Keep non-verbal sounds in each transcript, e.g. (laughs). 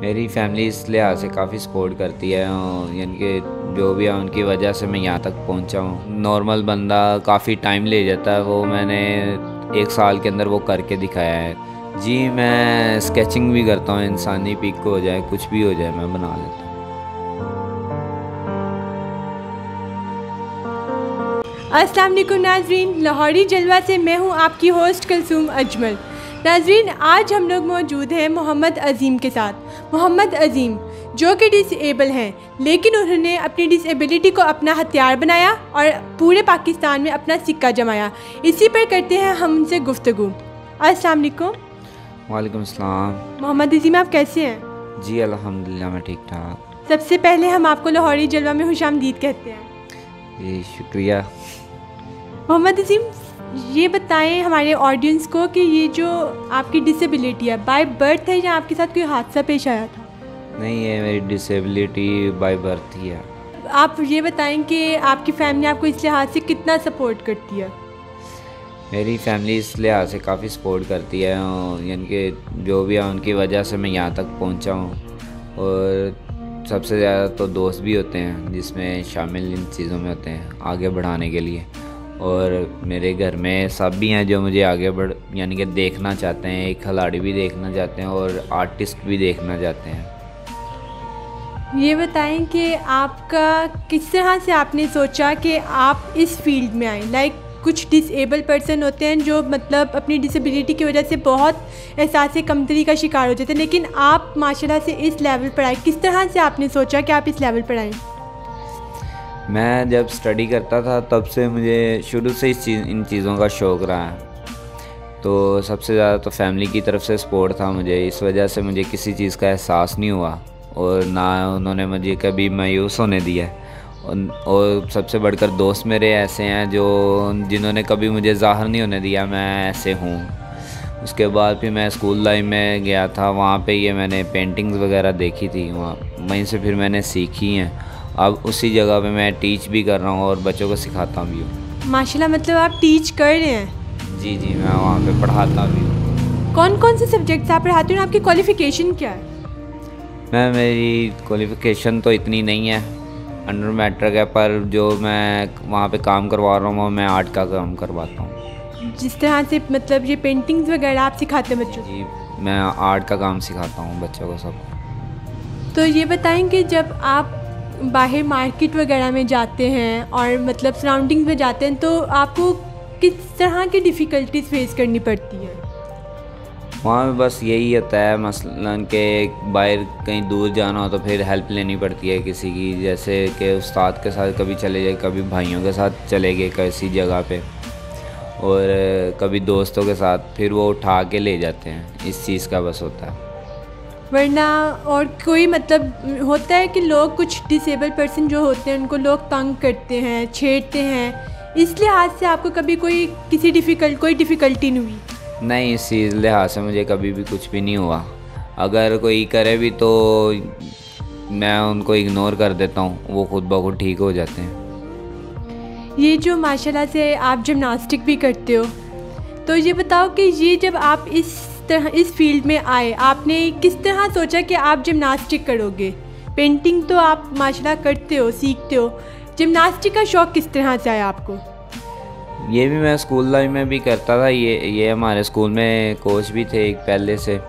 मेरी फैमिली इस लिहाज से काफ़ी सपोर्ट करती है और यानी कि जो भी है उनकी वजह से मैं यहाँ तक पहुँचा हूँ। नॉर्मल बंदा काफ़ी टाइम ले जाता है, वो मैंने एक साल के अंदर वो करके दिखाया है। जी, मैं स्केचिंग भी करता हूँ, इंसानी पिक हो जाए, कुछ भी हो जाए, मैं बना लेता हूँ। वालेकुम नाजरीन, लाहौरी जलवा से मैं हूँ आपकी होस्ट कलसूम अजमल। नाजरीन आज हम लोग मौजूद हैं मोहम्मद अज़ीम के साथ। मोहम्मद अज़ीम जो कि डिसेबल हैं लेकिन उन्होंने अपनी डिसेबिलिटी को अपना हथियार बनाया और पूरे पाकिस्तान में अपना सिक्का जमाया। इसी पर करते हैं हम उनसे गुफ्तु अस्सलाम वालेकुम। वालेकुम अस्सलाम मोहम्मद अज़ीम आप कैसे हैं? जी अल्हम्दुलिल्लाह मैं ठीक ठाक। सबसे पहले हम आपको लाहौरी जलवा में खुशामदीद कहते हैं। जी शुक्रिया। मोहम्मद अजीम ये बताएँ हमारे ऑडियंस को कि ये जो आपकी डिसेबिलिटी है बाय बर्थ है या आपके साथ कोई हादसा पेश आया था? नहीं ये मेरी डिसेबिलिटी बाय बर्थ ही है। आप ये बताएँ कि आपकी फैमिली आपको इस लिहाज से कितना सपोर्ट करती है? मेरी फैमिली इस लिहाज से काफ़ी सपोर्ट करती है और यानी कि जो भी है उनकी वजह से मैं यहाँ तक पहुँचा हूँ। और सबसे ज़्यादा तो दोस्त भी होते हैं जिसमें शामिल इन चीज़ों में होते हैं आगे बढ़ाने के लिए। और मेरे घर में सब भी हैं जो मुझे आगे बढ़, यानी कि देखना चाहते हैं, एक खिलाड़ी भी देखना चाहते हैं और आर्टिस्ट भी देखना चाहते हैं। ये बताएँ कि आपका, किस तरह से आपने सोचा कि आप इस फ़ील्ड में आए? लाइक कुछ डिसेबल पर्सन होते हैं जो मतलब अपनी डिसेबिलिटी की वजह से बहुत एहसास कमतरी का शिकार हो जाते हैं, लेकिन आप माशाल्लाह से इस लेवल पर आए। किस तरह से आपने सोचा कि आप इस लेवल पर आए? मैं जब स्टडी करता था, तब से मुझे शुरू से इस चीज़, इन चीज़ों का शौक़ रहा है। तो सबसे ज़्यादा तो फैमिली की तरफ़ से सपोर्ट था मुझे। इस वजह से मुझे किसी चीज़ का एहसास नहीं हुआ और ना उन्होंने मुझे कभी मायूस होने दिया। और सबसे बढ़कर दोस्त मेरे ऐसे हैं जो, जिन्होंने कभी मुझे ज़ाहिर नहीं होने दिया, मैं ऐसे हूँ। उसके बाद फिर मैं स्कूल लाइफ में गया था, वहाँ पे ये मैंने पेंटिंग्स वगैरह देखी थी, वहाँ, वहीं से फिर मैंने सीखी हैं। अब उसी जगह पे मैं टीच भी कर रहा हूँ और बच्चों को सिखाता भी हूँ। माशाल्लाह मतलब आप टीच कर रहे हैं? जी जी मैं वहाँ पे पढ़ाता भी हूँ। कौन कौन से सब्जेक्ट्स आप पढ़ाते हैं आपकी क्वालिफ़िकेशन क्या है? मैं मेरी क्वालिफ़िकेशन तो इतनी नहीं है। अंडर मैट्रिक है पर जो मैं वहाँ पे काम करवा रहा हूँ मैं आर्ट का काम करवाता हूँ। जिस तरह से मतलब ये पेंटिंग्स वगैरह आप सिखाते हैं बच्चों? जी मैं आर्ट का काम सिखाता हूँ बच्चों को सब। तो ये बताएँगे जब आप बाहर मार्केट वगैरह में जाते हैं और मतलब सराउंडिंग में जाते हैं तो आपको किस तरह की डिफ़िकल्टीज फेस करनी पड़ती हैं? वहाँ में बस यही होता है, मसलन के बाहर कहीं दूर जाना हो तो फिर हेल्प लेनी पड़ती है किसी की, जैसे कि उस्ताद के साथ कभी चले जाए कभी भाइयों के साथ चले गए किसी जगह पे, और कभी दोस्तों के साथ, फिर वो उठा के ले जाते हैं, इस चीज़ का बस होता है। वरना और कोई मतलब होता है कि लोग कुछ डिसेबल पर्सन जो होते हैं उनको लोग तंग करते हैं छेड़ते हैं। इस लिहाज से आपको कभी कोई किसी डिफ़िकल्ट कोई डिफ़िकल्टी नहीं हुई? नहीं इस लिहाज से मुझे कभी भी कुछ भी नहीं हुआ। अगर कोई करे भी तो मैं उनको इग्नोर कर देता हूँ वो खुद ब खुद ठीक हो जाते हैं। ये जो माशाल्लाह से आप जिमनास्टिक भी करते हो तो ये बताओ कि ये जब आप इस तरह इस फ़ील्ड में आए। आपने किस तरह सोचा कि आप जिमनास्टिक करोगे? पेंटिंग तो आप माशाल्लाह करते हो, सीखते हो। जिमनास्टिक का शौक़ किस तरह से आया आपको? ये भी मैं स्कूल लाइफ में भी करता था। ये ये हमारे स्कूल में कोच भी थे एक पहले से।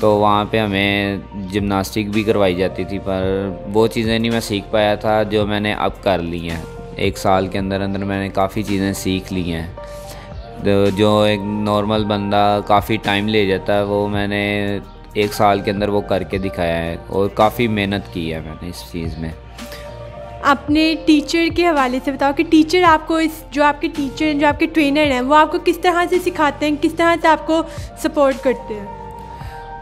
तो वहाँ पे हमें जिमनास्टिक भी करवाई जाती थी, पर वो चीज़ें नहीं मैं सीख पाया था जो मैंने अब कर ली हैं। एक साल के अंदर अंदर मैंने काफ़ी चीज़ें सीख ली हैं। जो एक नॉर्मल बंदा काफ़ी टाइम ले जाता है वो मैंने एक साल के अंदर वो करके दिखाया है और काफ़ी मेहनत की है मैंने इस चीज़ में। अपने टीचर के हवाले से बताओ कि टीचर आपको इस जो आपके टीचर जो आपके ट्रेनर हैं वो आपको किस तरह से सिखाते हैं किस तरह से आपको सपोर्ट करते हैं?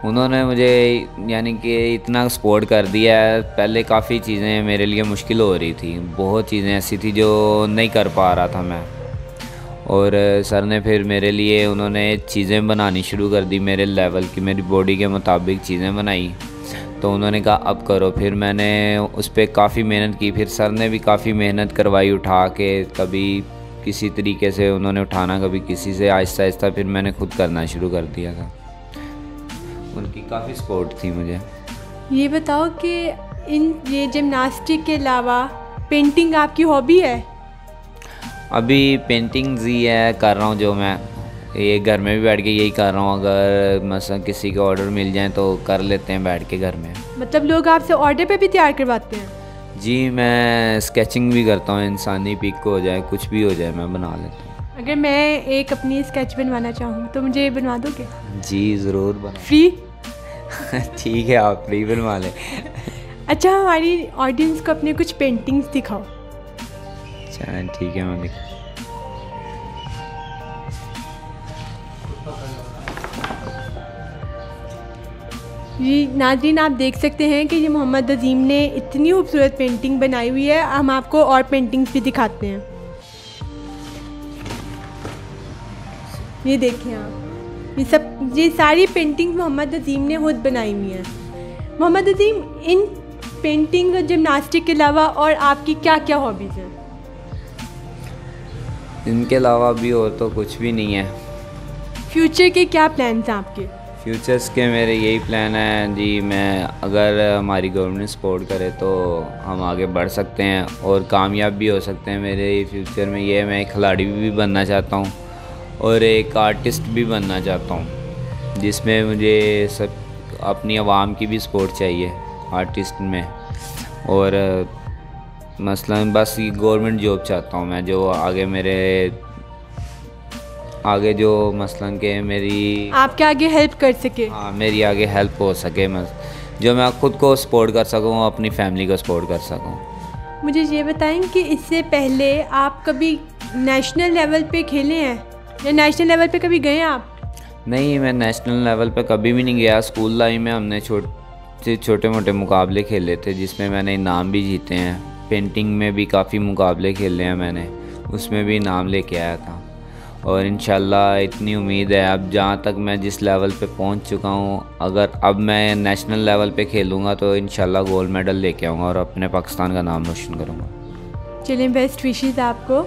उन्होंने मुझे यानी कि इतना सपोर्ट कर दिया है पहले काफ़ी चीज़ें मेरे लिए मुश्किल हो रही थी बहुत चीज़ें ऐसी थी जो नहीं कर पा रहा था मैं। और सर ने फिर मेरे लिए उन्होंने चीज़ें बनानी शुरू कर दी मेरे लेवल की, मेरी बॉडी के मुताबिक चीज़ें बनाई। तो उन्होंने कहा, अब करो। फिर मैंने उस पर काफ़ी मेहनत की। फिर सर ने भी काफ़ी मेहनत करवाई उठा के, कभी किसी तरीके से उन्होंने उठाना, कभी किसी से आहिस्ता आहिस्ता फिर मैंने खुद करना शुरू कर दिया था। उनकी काफ़ी सपोर्ट थी मुझे। ये बताओ कि इन, ये जिमनास्टिक के अलावा पेंटिंग आपकी हॉबी है? अभी पेंटिंग्स ही है कर रहा हूँ जो मैं। ये घर में भी बैठ के यही कर रहा हूँ। अगर मसा किसी का ऑर्डर मिल जाए तो कर लेते हैं बैठ के घर में। मतलब लोग आपसे ऑर्डर पे भी तैयार करवाते हैं? जी मैं स्केचिंग भी करता हूँ। इंसानी पिक को हो जाए कुछ भी हो जाए मैं बना लेता हूँ। अगर मैं एक अपनी स्केच बनवाना चाहूँ तो मुझे बनवा दोगे? जी ज़रूर बना। फ्री (laughs) ठीक है आप फ्री बनवा लें। अच्छा हमारी ऑडियंस को अपने कुछ पेंटिंग्स दिखाओ। अच्छा ठीक है जी, नाजरीन, आप देख सकते हैं कि ये मोहम्मद अजीम ने इतनी खूबसूरत पेंटिंग बनाई हुई है। हम आपको और पेंटिंग्स भी दिखाते हैं। ये देखें आप। ये सब, ये सारी पेंटिंग मोहम्मद अजीम ने खुद बनाई हुई हैं। मोहम्मद अजीम, इन पेंटिंग और जिमनास्टिक के अलावा और आपकी क्या क्या हॉबीज़ हैं? इनके अलावा भी और तो कुछ भी नहीं है। फ्यूचर के क्या प्लान्स हैं आपके? फ्यूचर्स के मेरे यही प्लान है जी मैं अगर हमारी गवर्नमेंट सपोर्ट करे तो हम आगे बढ़ सकते हैं और कामयाब भी हो सकते हैं। मेरे फ्यूचर में ये मैं खिलाड़ी भी बनना चाहता हूँ और एक आर्टिस्ट भी बनना चाहता हूँ जिसमें मुझे सब अपनी आवाम की भी सपोर्ट चाहिए आर्टिस्ट में। और मसलन बस ये गवर्नमेंट जॉब चाहता हूँ मैं जो आगे मेरे आगे जो मसलन के मेरी आपके आगे हेल्प कर सके। हाँ मेरी आगे हेल्प हो सके मैं जो मैं खुद को सपोर्ट कर सकूँ अपनी फैमिली को सपोर्ट कर सकूँ। मुझे ये बताएँ कि इससे पहले आप कभी नेशनल लेवल पे खेले हैं? या नेशनल लेवल पे कभी गए हैं आप? नहीं मैं नेशनल लेवल पे कभी भी नहीं गया। स्कूल लाइफ में हमने छोटे छोटे मोटे मुकाबले खेले थे जिसमें मैंने इनाम भी जीते हैं। पेंटिंग में भी काफ़ी मुकाबले खेले हैं मैंने। उसमें भी नाम लेके आया था। और इन इतनी उम्मीद है, अब जहाँ तक मैं जिस लेवल पे पहुँच चुका हूँ, अगर अब मैं नेशनल लेवल पे खेलूँगा तो इन गोल्ड मेडल लेके आऊँगा और अपने पाकिस्तान का नाम रोशन करूँगा। चलिए बेस्ट विशेज़ आपको।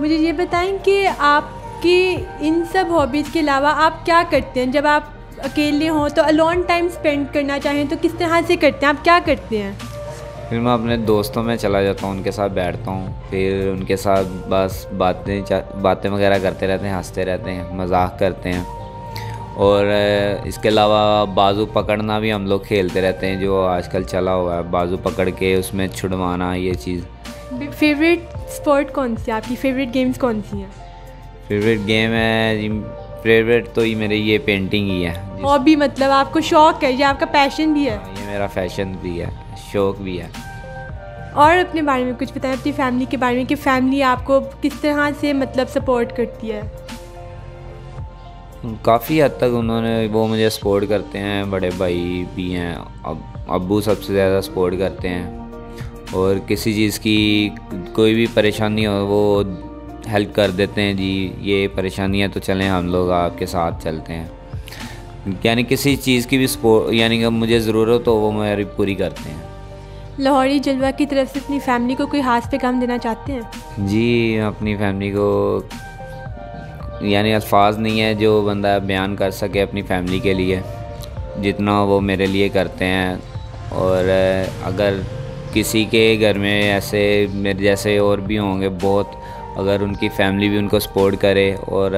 मुझे ये बताएँ कि आपकी इन सब हॉबीज़ के अलावा आप क्या करते हैं? जब आप अकेले हों तो अलॉन टाइम स्पेंड करना चाहें तो किस तरह से करते हैं? आप क्या करते हैं? फिर मैं अपने दोस्तों में चला जाता हूँ उनके साथ बैठता हूँ। फिर उनके साथ बस बातें बातें वगैरह करते रहते हैं हँसते रहते हैं मज़ाक करते हैं। और इसके अलावा बाजू पकड़ना भी हम लोग खेलते रहते हैं जो आजकल चला हुआ है। बाजू पकड़ के उसमें छुड़वाना ये चीज़। फेवरेट स्पोर्ट कौन सी है? आपकी फेवरेट गेम्स कौन सी हैं? फेवरेट गेम है फेवरेट तो ही मेरे ये पेंटिंग ही है। हॉबी मतलब आपको शौक है ये आपका पैशन भी है? हाँ, ये मेरा फ़ैशन भी है। शौक भी है। और अपने बारे में कुछ बताएँ अपनी फैमिली के बारे में कि फैमिली आपको किस तरह से मतलब सपोर्ट करती है? काफ़ी हद तक उन्होंने वो मुझे सपोर्ट करते हैं बड़े भाई भी हैं। अब अबू सबसे ज़्यादा सपोर्ट करते हैं। और किसी चीज़ की कोई भी परेशानी हो वो हेल्प कर देते हैं जी ये परेशानियाँ तो चलें हम लोग आपके साथ चलते हैं। यानी किसी चीज़ की भी सपोर्ट यानी कि मुझे ज़रूरत हो वो मेरी पूरी करते हैं। लाहौरी जलवा की तरफ़ से अपनी फैमिली को कोई हाथ पे काम देना चाहते हैं? जी, अपनी फैमिली को यानी अल्फाज नहीं है जो बंदा बयान कर सके अपनी फैमिली के लिए। जितना वो मेरे लिए करते हैं। और अगर किसी के घर में ऐसे मेरे जैसे और भी होंगे बहुत, अगर उनकी फैमिली भी उनको सपोर्ट करे और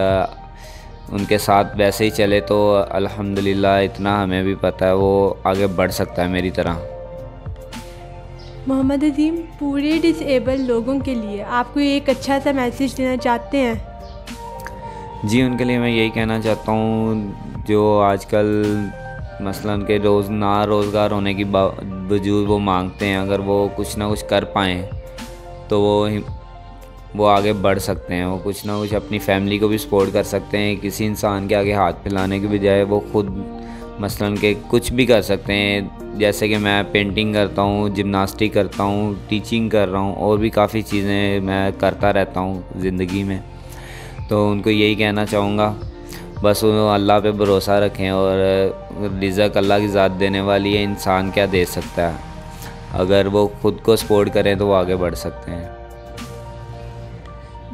उनके साथ वैसे ही चले तो अल्हम्दुलिल्लाह इतना हमें भी पता है, वो आगे बढ़ सकता है मेरी तरह। मोहम्मद अजीम, पूरे डिसेबल लोगों के लिए आपको एक अच्छा सा मैसेज देना चाहते हैं। जी, उनके लिए मैं यही कहना चाहता हूँ, जो आजकल मसलन के रोज़ ना रोज़गार होने की बावजूद वो मांगते हैं, अगर वो कुछ ना कुछ कर पाएँ तो वो वो आगे बढ़ सकते हैं, वो कुछ ना कुछ अपनी फैमिली को भी सपोर्ट कर सकते हैं, किसी इंसान के आगे हाथ फैलाने के बजाय वो खुद मसलन के कुछ भी कर सकते हैं। जैसे कि मैं पेंटिंग करता हूँ जिमनास्टिक करता हूँ टीचिंग कर रहा हूँ, और भी काफ़ी चीज़ें मैं करता रहता हूँ ज़िंदगी में। तो उनको यही कहना चाहूँगा। बस अल्लाह पे भरोसा रखें और रिज़क अल्लाह की ज़ात देने वाली है, इंसान क्या दे सकता है? अगर वो खुद को सपोर्ट करें तो वो आगे बढ़ सकते हैं।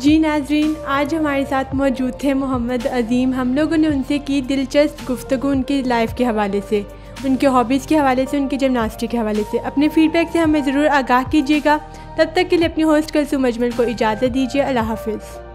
जी नाजरीन, आज हमारे साथ मौजूद थे मोहम्मद अजीम। हम लोगों ने उनसे की दिलचस्प गुफ्तु उनकी लाइफ के हवाले से, उनके हॉबीज़ के हवाले से, उनके जिमनास्टिक के हवाले से। अपने फीडबैक से हमें ज़रूर आगाह कीजिएगा। तब तक के लिए अपनी होस्ट कलसुम अजमल को इजाज़त दीजिए। अल्लाह हाफिज़।